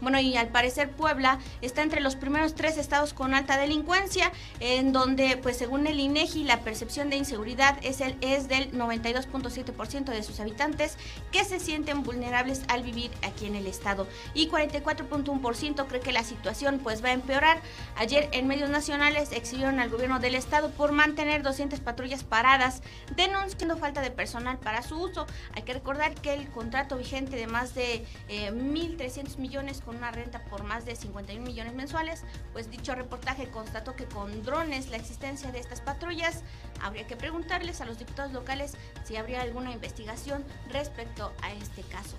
Bueno, y al parecer Puebla está entre los primeros tres estados con alta delincuencia, en donde, pues según el INEGI, la percepción de inseguridad es, el, es del 92.7% de sus habitantes que se sienten vulnerables al vivir aquí en el estado. Y 44.1% cree que la situación pues va a empeorar. Ayer en medios nacionales exhibieron al gobierno del estado por mantener 200 patrullas paradas, denunciando falta de personal para su uso. Hay que recordar que el contrato vigente de más de 1.300 eh, millones con una renta por más de 51 millones mensuales, pues dicho reportaje constató que con drones la existencia de estas patrullas, habría que preguntarles a los diputados locales si habría alguna investigación respecto a este caso.